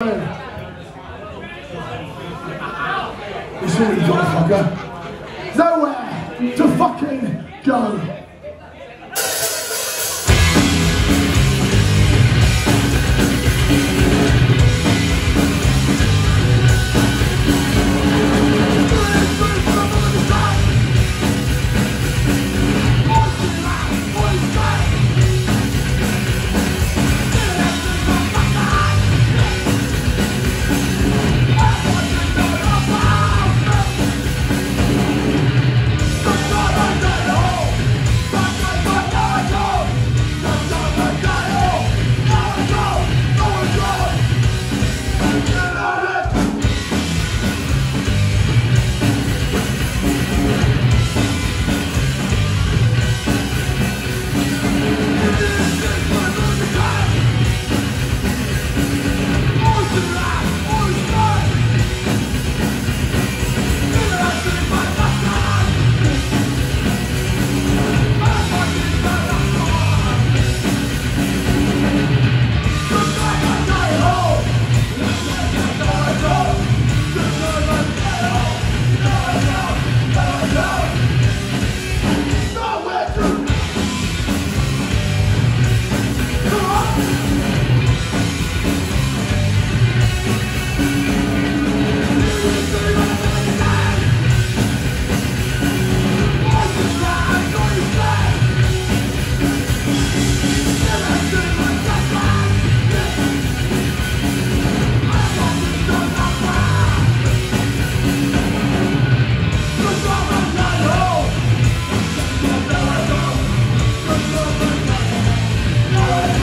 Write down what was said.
It's all you got, fucker. Nowhere to fucking go.